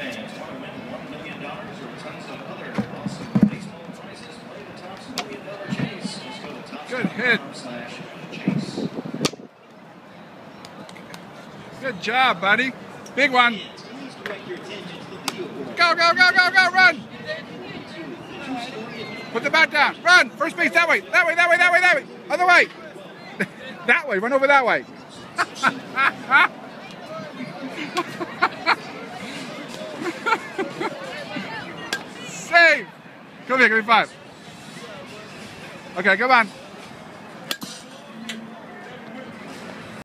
fans want to win $1 million or tons of other awesome baseball prizes, play the Topps Million Dollar Chase. Just go to Good hit. Topps.com slash chase. Good job, buddy. Big one. Please direct your attention to the video. Go, go, go, go, go, run. Put the bat down. Run. First base that way. That way, that way, that way, that way. Other way. that way. Run over that way. Come here, give me five. Okay, come on.